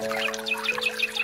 you